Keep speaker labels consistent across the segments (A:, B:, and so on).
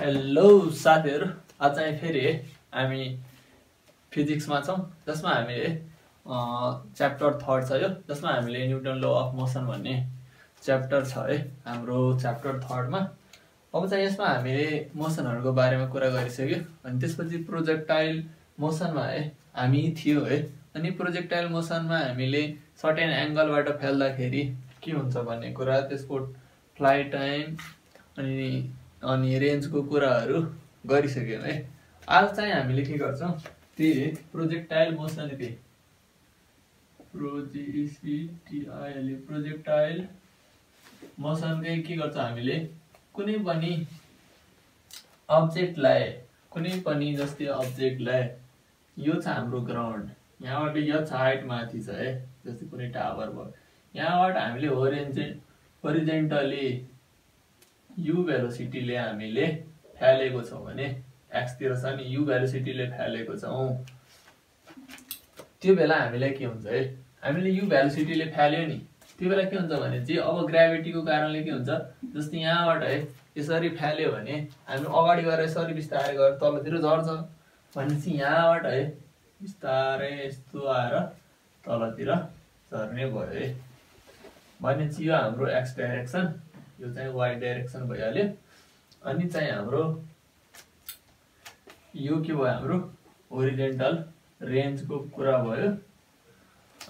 A: Hello साथीहरू। आज चाहिँ फेरि हामी फिजिक्समा छौँ जसमा हामीले च्याप्टर थर्ड छ यो जसमा हामीले न्युटन ल अफ मोसन भन्ने च्याप्टर छ है हाम्रो च्याप्टर थर्डमा। अब चाहिँ यसमा हामीले मोसनहरूको बारेमा कुरा गरिसक्यो अनि त्यसपछि प्रोजेक्टाइल मोसनमा है हामी थियो है अनि प्रोजेक्टाइल मोसनमा हामीले सर्टेन एङ्गलबाट फाल्दाखेरि के हुन्छ भन्ने कुरा त्यसको फ्लाइ टाइम अनि अनि रेन्जको कुराहरू गरिसक्यौँ है। आज चाहिँ हामीले के गर्छौँ? त्यही प्रोजेक्टाइल मोसनले प्रोजेसिटिआइएलए प्रोजेक्टाइल मोसनकै के गर्छ हामीले? कुनै पनि अब्जेक्टलाई कुनै पनि जस्तै अब्जेक्टलाई यो छ हाम्रो ग्राउन्ड यहाँबाट यो छ हाइट माथि छ है। जस्तै कुनै टावर भयो। यहाँबाट हामीले होरेन्जेन्ट होरिजेन्टली यु भेलोसिटीले हामीले फ्यालेको छौँ भने एक्सतिर छ नि यु भेलोसिटीले फ्यालेको छौँ। त्यो बेला हामीलाई के हुन्छ है? हामीले यु भेलोसिटीले फ्याल्यो नि त्यो बेला के हुन्छ भने चाहिँ अब ग्राभिटीको कारणले के हुन्छ? जस्तै यहाँबाट है यसरी फ्याल्यो भने हामी अगाडि गएर यसरी बिस्तारै गएर तलतिर झर्छ। भनेपछि यहाँबाट है बिस्तारै यस्तो आएर तलतिर झर्ने भयो है। भनेपछि यो हाम्रो एक्स डाइरेक्सन यो चाहिँ वाइ डाइरेक्सन भइहाल्यो। अनि चाहिँ हाम्रो यो के भयो हाम्रो ओरिजेन्टल रेन्जको कुरा भयो।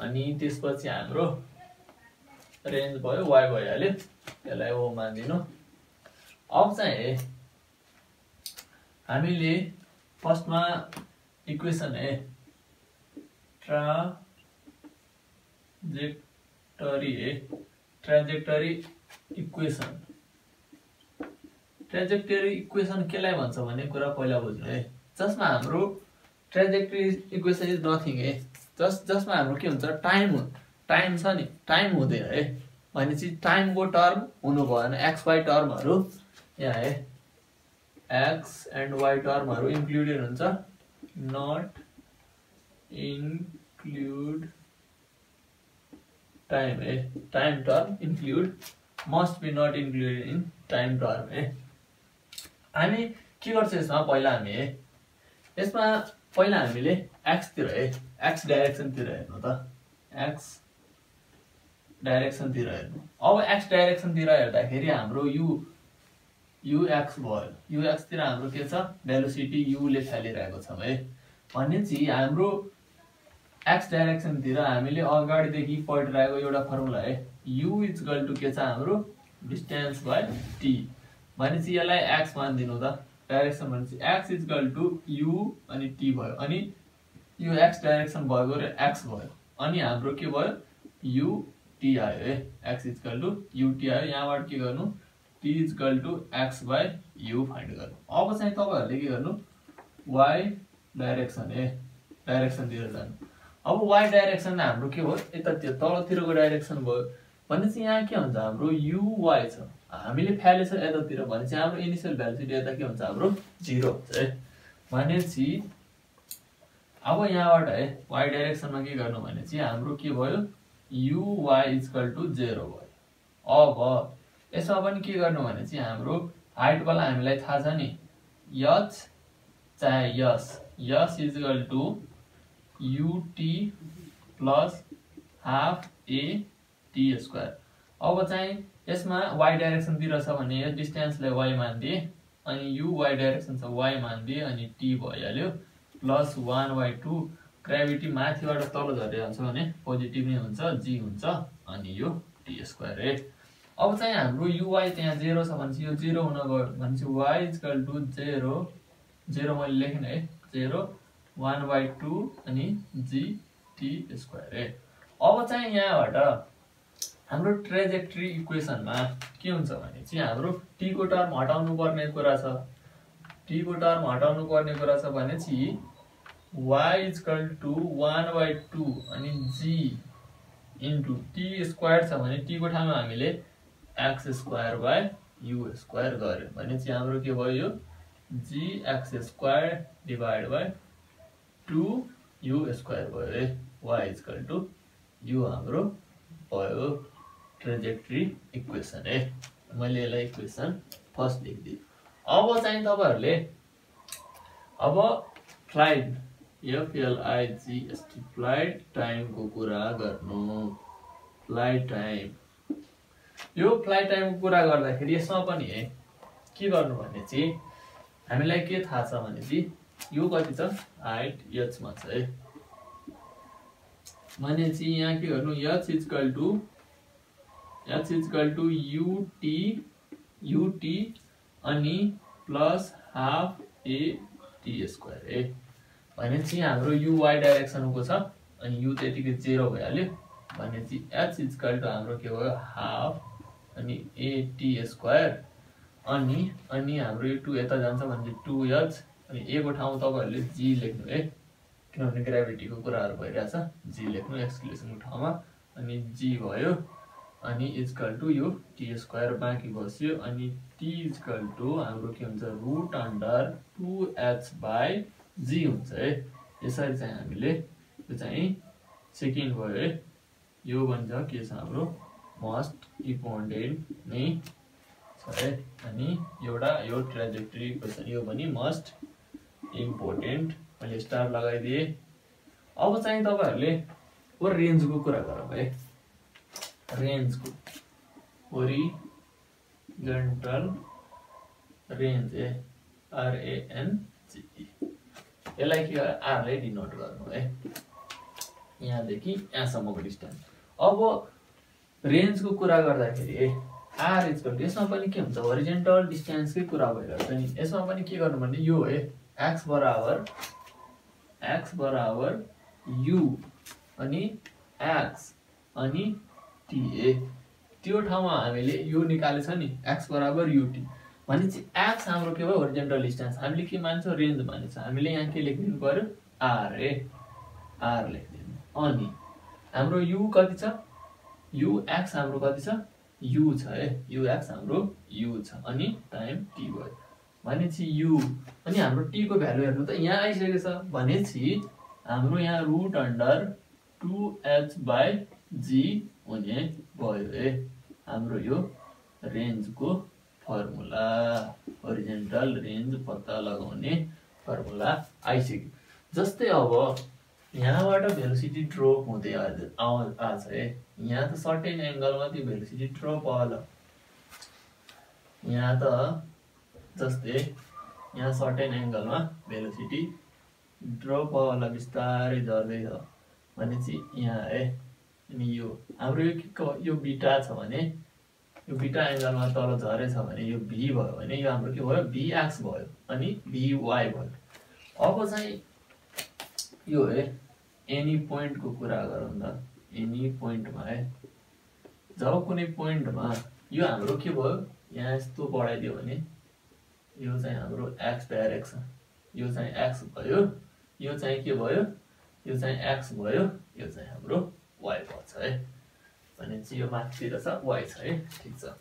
A: अनि त्यसपछि हाम्रो रेन्ज भयो वाइ भइहाल्यो। त्यसलाई ओ मानिदिनु। अब चाहिँ हामीले फर्स्टमा इक्वेसन है ट्राजेक्टरी है ट्राजेक्टरी इक्वेसन ट्रेजेक्टरी इक्वेसन केलाई भन्छ भन्ने कुरा पहिला बुझ्नु है। जसमा हाम्रो इक्वेसन इज़ नथिङ है। जस, जसमा हाम्रो के टाइम टाइम छ नि। टाइम हुँदैन है। भनेपछि टर्म हुनु भएन एक्स वाइ टर्महरू यहाँ है। एक्स एन्ड वाइ टर्महरू इन्क्लुडेड हुन्छ। नट इन्क्लुड टाइम है। Time term include must be not included in time term है हामी के गर्छ यसमा? पहिला हामी है यसमा पहिला हामीले एक्सतिर है एक्स डाइरेक्सनतिर हेर्नु त। एक्स डाइरेक्सनतिर हेर्नु। अब एक्स डाइरेक्सनतिर हेर्दाखेरि हाम्रो यु युएक्स भयो। युएक्सतिर हाम्रो के छ? भेलोसिटी युले फालिरहेको छौँ है भनेपछि हाम्रो एक्स डाइरेक्सनतिर हामीले अगाडिदेखि पढिरहेको एउटा फर्मुला है यु इजकल टु के छ हाम्रो? डिस्टेन्स बाई टी भनेपछि यसलाई एक्स मानिदिनु त। डाइरेक्सन भनेपछि X is equal to U अनि टी भयो। अनि यो एक्स डाइरेक्सन भएको र एक्स भयो। अनि हाम्रो के भयो? युटी आयो है। एक्स इजकल टु युटी आयो। यहाँबाट के गर्नु? T is equal to X by U find गर्नु। अब चाहिँ तपाईँहरूले के गर्नु? वाइ डाइरेक्सन है डाइरेक्सनतिर जानु। अब वाइ डाइरेक्सन हाम्रो के भयो यतातिर तलतिरको डाइरेक्सन भयो। भनेपछि यहाँ के हुन्छ हाम्रो युवाई छ। हामीले फ्यालेछ यतातिर भनेपछि हाम्रो इनिसियल भ्यालुसिटी यता के हुन्छ हाम्रो? जिरो हुन्छ है। भनेपछि अब यहाँबाट है वाइ डाइरेक्सनमा के गर्नु? भनेपछि हाम्रो के भयो? युवाई इजकल टु जेरो भयो। अब यसमा पनि के गर्नु? भनेपछि हाम्रो हाइटवाला हामीलाई थाहा छ नि। यच चाहे S. S is equal to U T plus half A T square अब चाहिँ यसमा वाइ डाइरेक्सनतिर छ भने यस डिस्टेन्सलाई वाइ मानिदिए अनि यु वाइ डाइरेक्सन छ वाइ मानिदिए अनि टी भइहाल्यो। Plus one by two gravity माथिबाट तल झरेर जान्छ भने पोजिटिभ नै हुन्छ जी हुन्छ अनि यो टी स्क्वायर है अब चाहिँ हाम्रो युवाई त्यहाँ जेरो छ भनेपछि यो जेरो हुन गयो भनेपछि Y is equal to zero zero मैले लेखेँ है जेरो वान बाई टू अनि जी टी स्क्वायर है अब चाहिँ यहाँबाट हाम्रो ट्रेजेक्ट्री इक्वेसनमा के हुन्छ भने चाहिँ हाम्रो टीको टर्म हटाउनु पर्ने कुरा छ। टीको टर्म हटाउनु पर्ने कुरा छ भने चाहिँ Y is equal to one by two अनि जी इन्टु टी स्क्वायर छ भने टीको ठाउँमा हामीले X square by U square गऱ्यो। भने चाहिँ हाम्रो के भयो यो? G X square divide by two U square भयो है वाइ इजकल टु यु हाम्रो भयो ट्रेजेक्ट्री इक्वेसन है मैले यसलाई इक्वेसन फर्स्ट लेखिदिएँ। अब चाहिँ तपाईँहरूले अब फ्लाइट एफएलआइजिएसटी फ्लाइट टाइमको कुरा गर्नु। फ्लाइट टाइम यो फ्लाइट टाइमको कुरा गर्दाखेरि यसमा पनि है के गर्नु भने चाहिँ हामीलाई के थाहा छ भने चाहिँ यो कति छ? हाइट एचमा छ है। भने चाहिँ यहाँ के गर्नु? H is equal to H is equal to U T U T अनि plus half A T square है। भनेपछि हाम्रो युवाई डाइरेक्सनको छ अनि यु त्यतिकै जेरो भइहाल्यो। भनेपछि एच इजकल टु हाम्रो के भयो? हाफ अनि एटी स्क्वायर अनि अनि हाम्रो यो टु यता जान्छ भने टु एच अनि एको ठाउँ तपाईँहरूले जी लेख्नु है किनभने ग्राभिटीको कुराहरू भइरहेछ जी लेख्नु एक्सक्लेसनको ठाउँमा अनि जी भयो अनि इजकल टु यो टी स्क्वायर बाँकी बस्यो अनि टी इजकल टु हाम्रो के हुन्छ root under two H by G हुन्छ है। यसरी चाहिँ हामीले यो चाहिँ सेकेन्ड भयो है। यो भन्छ के छ हाम्रो मस्ट इम्पोर्टेन्ट नै छ है। अनि एउटा यो ट्रेजेक्ट्री क्वेसन यो पनि मस्ट इम्पोर्टेन्ट मैले स्टार लगाइदिएँ। अब चाहिँ तपाईँहरूले ओ रेन्जको कुरा गरौँ है। रेन्जको ओरिजेन्टल रेन्ज ए आरएएनजिई यसलाई के आरले डिनोट गर्नु है। यहाँदेखि यहाँसम्मको डिस्टेन्स अब रेन्जको कुरा गर्दाखेरि आर इजकल यसमा पनि के हुन्छ? ओरिजेन्टल डिस्टेन्सकै कुरा भइरहेको छ नि। यसमा पनि के गर्नु भने यो है। एक्स बराबर एक्स बराबर यु अनि एक्स अनि टिए त्यो ठाउँमा हामीले यो निकालेछ नि एक्स बराबर युटी भनेपछि एक्स हाम्रो के भयो? ओरिजेन्टल डिस्टेन्स हामीले के मान्छौँ? रेन्ज मानेछ। हामीले यहाँ के लेखिदिनु पऱ्यो? आर ए आर लेखिदिनु। अनि हाम्रो यु कति छ? यु एक्स हाम्रो कति छ? यु छ है यु एक्स हाम्रो यु छ। अनि टाइम टी भयो भनेपछि यु अनि हाम्रो टीको भ्यालु हेर्नु त यहाँ आइसकेको छ। भनेपछि हाम्रो यहाँ root under two H by G हुने भयो है हाम्रो यो रेन्जको फर्मुला ओरिजेन्टल रेन्ज पत्ता लगाउने फर्मुला आइसक्यो। जस्तै अब यहाँबाट भेलोसिटी ड्रप हुँदै आउ आज है यहाँ त सर्टेन एङ्गलमा त्यो भेलोसिटी ड्रप होला। यहाँ त जस्तै यहाँ सर्टेन एङ्गलमा भेलोसिटी ड्रप होला बिस्तारै झर्दैछ भनेपछि यहाँ है अनि यो हाम्रो यो यो बिटा छ भने यो बिटा एङ्गलमा तल झरेछ भने यो भी भयो भने यो हाम्रो के भयो? भिएक्स भयो अनि भिवाई भयो। अब चाहिँ यो है एनी पोइन्टको कुरा गरौँ त। एनी पोइन्टमा है जब कुनै पोइन्टमा यो हाम्रो के भयो? यहाँ यस्तो बढाइदियो भने यो चाहिँ हाम्रो एक्स डाइरेक्सन यो चाहिँ एक्स भयो यो चाहिँ के भयो यो चाहिँ एक्स भयो यो चाहिँ हाम्रो वाइ छ है। भनेपछि यो माथितिर छ वाइ छ है ठिक छ।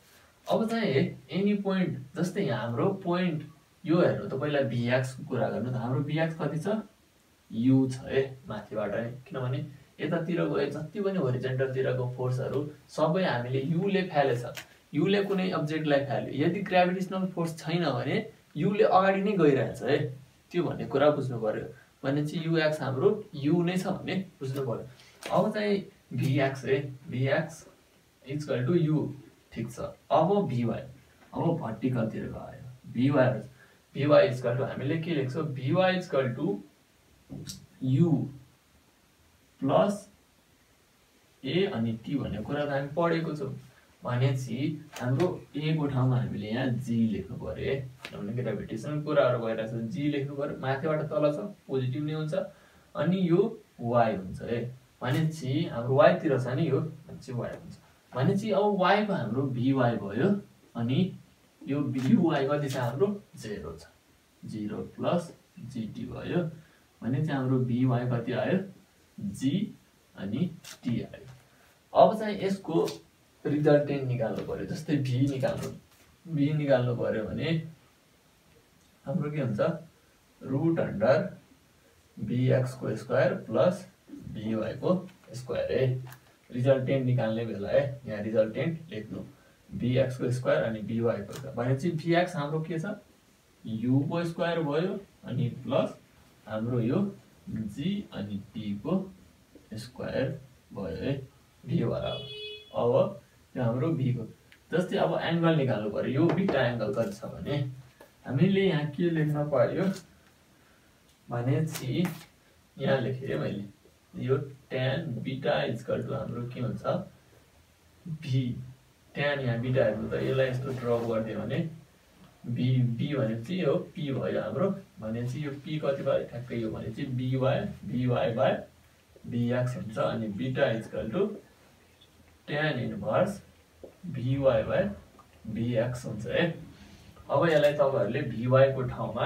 A: अब चाहिँ एनी पोइन्ट जस्तै यहाँ हाम्रो पोइन्ट यो हेर्नु त पहिला भिएक्सको कुरा गर्नु त हाम्रो भिएक्स कति छ? यु छ है माथिबाट है। किनभने यतातिर गए जति पनि होरिजेन्टलतिरको फोर्सहरू सबै हामीले युले फ्यालेछ। युले कुनै अब्जेक्टलाई फ्याल्यो। यदि ग्राभिटेसनल फोर्स छैन भने युले अगाडि नै गइरहेछ है। त्यो भन्ने कुरा बुझ्नु पऱ्यो भनेपछि युएक्स हाम्रो यु नै छ भन्ने बुझ्नु पऱ्यो अब चाहिँ भिएक्स है। V X is equal to U. ठिक छ। अब भिवाई अब भर्टिकलतिर गयो? भिवाई भिवाई इजकल टु हामीले के लेख्छौँ? V Y is equal to U plus A अनि टी भन्ने कुरा त हामी पढेको छौँ। भनेपछि हाम्रो एको ठाउँमा हामीले यहाँ जी लेख्नु पऱ्यो। है किनभने ग्राभिटेसन कुराहरू भइरहेको छ। जी लेख्नु पऱ्यो माथिबाट तल छ पोजिटिभ नै हुन्छ अनि यो वाइ हुन्छ है भनेपछि हाम्रो वाइतिर छ नि यो भनेपछि वाइ हुन्छ। भनेपछि अब वाइको हाम्रो भिवाई भयो अनि यो भिवाई कति छ हाम्रो जेरो छ। जिरो प्लस जिटी भयो भने चाहिँ हाम्रो भिवाई कति आयो? जी अनि टी आयो। अब चाहिँ यसको रिजल्टेन्ट निकाल्नु पऱ्यो जस्तै भी निकाल्नु भी निकाल्नु पऱ्यो भने हाम्रो के हुन्छ? रुट अन्डर बिएक्सको स्क्वायर प्लस भिवाईको स्क्वायर है रिजल्टेन्ट निकाल्ने बेला है यहाँ रिजल्टेन्ट लेख्नु। बिएक्सको स्क्वायर अनि बिवाईको स्क्वायर भनेपछि बिएक्स हाम्रो के छ? युको स्क्वायर भयो अनि प्लस हाम्रो यो जी अनि टीको स्क्वायर भयो है भी बराबर अब हाम्रो भीको जस्तै अब एङ्गल निकाल्नु पऱ्यो यो बिटा एङ्गल कति छ भने? हामीले यहाँ के लेख्न पर्यो भनेपछि यहाँ लेखेँ मैले। यो टेन बिटा इजकल टु हाम्रो के हुन्छ? भी टेन यहाँ बिटा हेर्नु त यसलाई यस्तो ड्र गरिदियो भने बी बी भनेपछि यो पी भयो हाम्रो। भनेपछि यो पी कति भयो? ठ्याक्कै यो भनेपछि बिवाई बिवाई बाई बिएक्स हुन्छ। अनि beta is equal to tan inverse V Y by V X हुन्छ है। अब यसलाई तपाईँहरूले भिवाईको ठाउँमा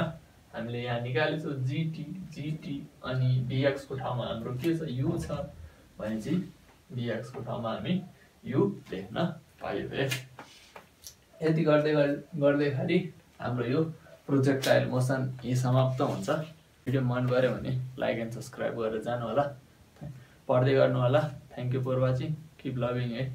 A: हामीले यहाँ निकालेछौँ जिटी जिटी अनि बिएक्सको ठाउँमा हाम्रो के छ? यु छ भने चाहिँ बिएक्सको ठाउँमा हामी यु लेख्न पायो है। यति गर्दै गर्दैखेरि हाम्रो यो प्रोजेक्टाइल मोसन यही समाप्त हुन्छ। भिडियो मन पऱ्यो भने लाइक एन्ड सब्सक्राइब गरेर जानु होला पढ्दै गर्नु होला thank you for watching. Keep loving है